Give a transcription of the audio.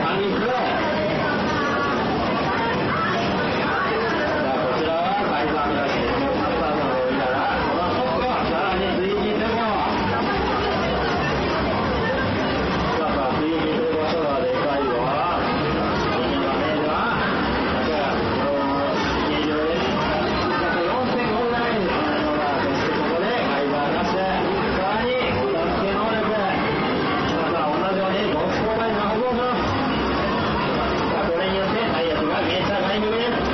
Thank you. に、